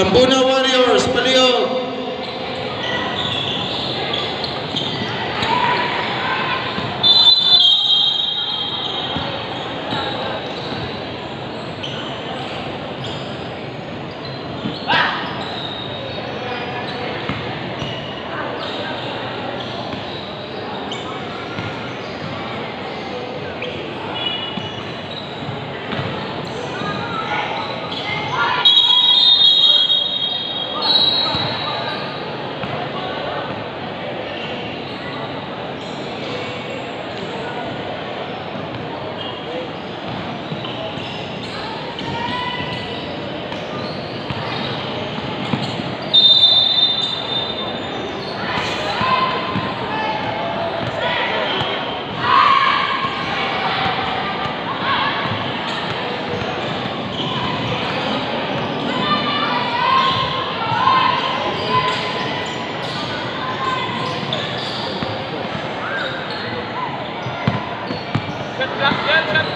Nambuna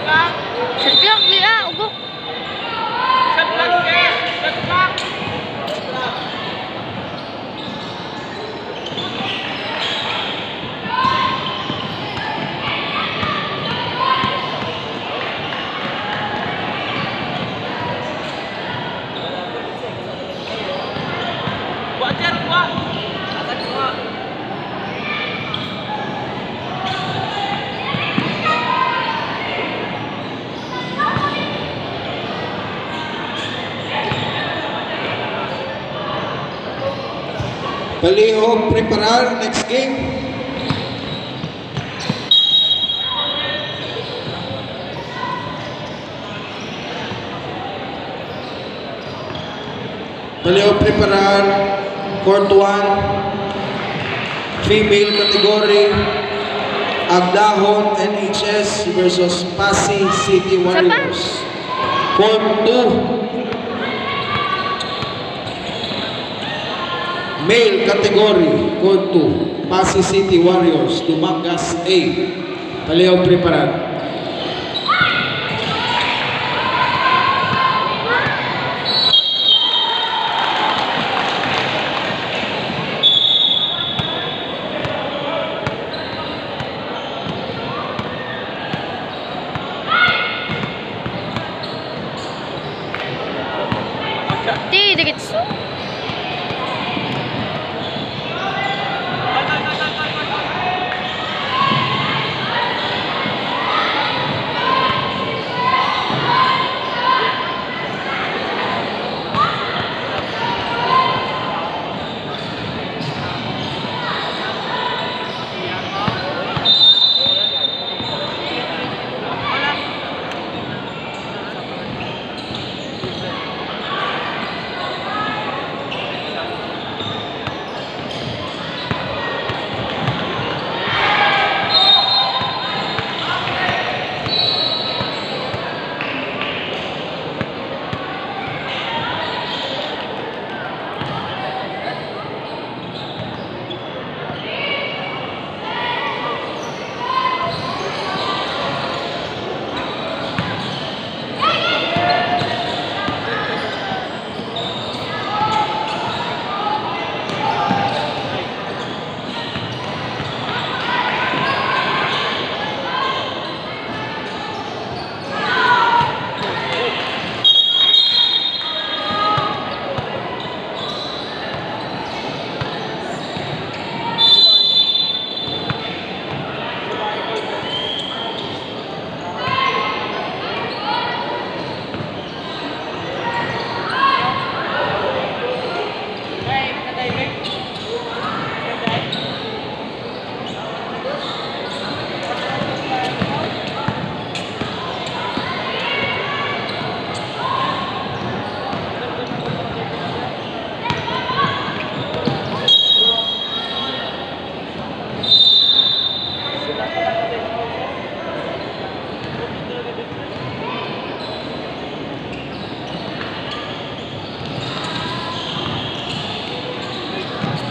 con. Xin Palihog, preparar, next game. Palihog, preparar, court 1, female category, Agdahon NHS versus Pasig City Warriors. Court 2, Male category, Code 2, Pasig City Warriors, Dumangas A. Palihog preparar.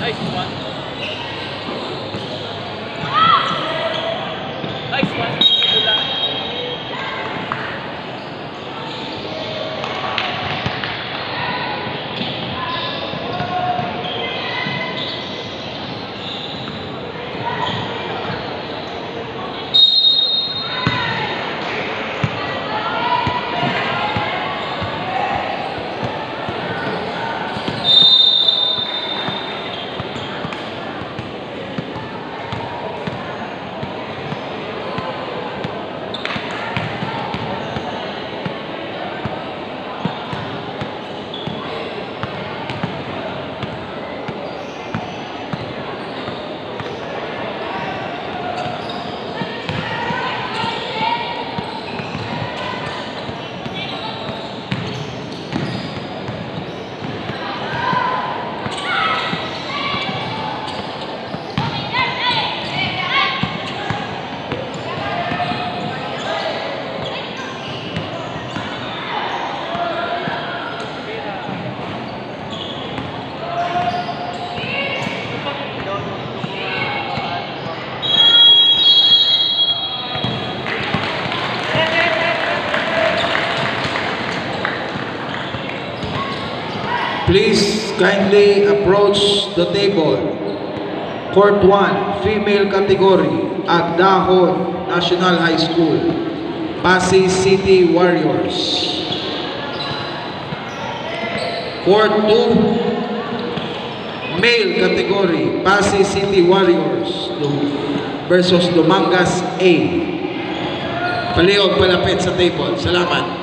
Nice one. Please kindly approach the table. Court 1, female category, Agdahon National High School, Pasay City Warriors. Court 2, male category, Pasay City Warriors versus Dumangas A. Palihog palapit sa table. Salamat.